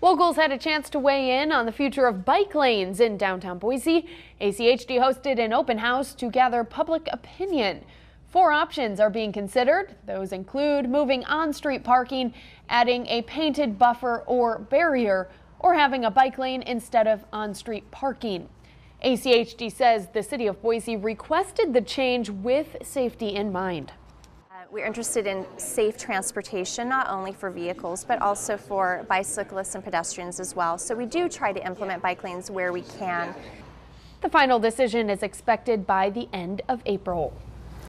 Locals had a chance to weigh in on the future of bike lanes in downtown Boise. ACHD hosted an open house to gather public opinion. Four options are being considered. Those include moving on-street parking, adding a painted buffer or barrier, or having a bike lane instead of on-street parking. ACHD says the city of Boise requested the change with safety in mind. We're interested in safe transportation, not only for vehicles, but also for bicyclists and pedestrians as well. So we do try to implement bike lanes where we can. The final decision is expected by the end of April.